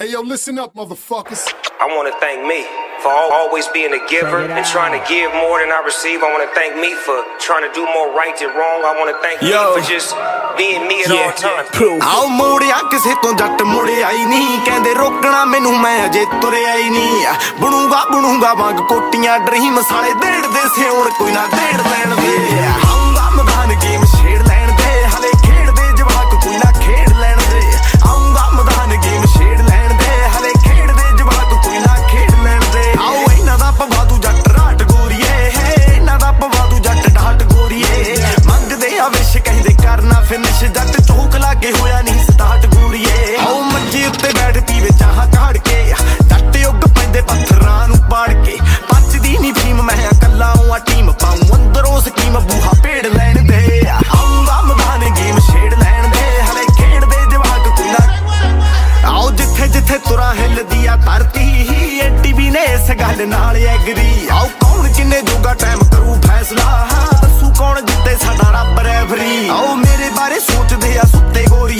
Hey, yo, listen up, motherfuckers. I want to thank me for always being a giver and trying to give more than I receive. I want to thank me for trying to do more right than wrong. I want to thank Yo. me for just being me at yeah. all times. ਆਉ ਮੋੜਿਆ ਕਿਸੇ ਤੋਂ ਜੱਟ ਮੁੜਿਆ ਹੀ ਨਹੀਂ ਕਹਿੰਦੇ ਰੋਕਣਾ ਮੈਨੂੰ ਮੈਂ ਅਜੇ ਤੁਰਿਆ ਹੀ ਨਹੀਂ ਬਣੂਗਾ ਬਣੂਗਾ ਵਾਂਗ ਕੋਟੀਆਂ ਡਰੀਮ ਸਾਲੇ ਦੇੜਦੇ ਸਿਉਣ ਕੋਈ ਨਾ ਦੇੜ ਲੈਣ ਦੇ ਫਿਨਿਸ਼ ਜੱਟ ਚੋਕ ਲਾਗੇ ਹੋਇਆ ਨਹੀਂ ਸਟਾਰਟ ਗੋਰੀਏ ਆਓ ਮੰਜੇ ਉੱਤੇ ਬੈਠ ਪੀਵੇ ਚਾਹ ਕਾੜ ਕੇ। ਜੱਟ ਉੱਗ ਪੈਂਦੇ ਪੱਥਰਾਂ ਨੂੰ ਪਾੜ ਕੇ। ਪੱਚਦੀ ਨਹੀਂ ਫੀਮ ਮੈਂ ਇਕੱਲਾ ਆ ਟੀਮ ਪਾਉਂ ਅੰਦਰੋਂ ਸਕੀਮ, ਬੂਹਾ ਪੇੜ ਲੈਣ ਦੇ। ਆਉਂਗਾ ਮਦਾਨ ਗੇਮ ਛੇੜ ਲੈਣ ਦੇ। ਹਲੇ ਖੇਡਦੇ ਜਵਾਕ ਕੋਈ ਆਓ ਜਿੱਥੇ ਜਿੱਥੇ ਤੁਰਾ ਹਿੱਲਦੀ ਆ ਧਰਤੀ ਐਡੀ ਵੀ ਨੇ ਇਸ ਗੱਲ ਨਾਲ ਐਗਰੀ ਆਓ ਕੌਣ ਕਿੰਨੇ ਜੋਗਾ ਟਾਈਮ ਕਰੂ bare sot, det er sottegård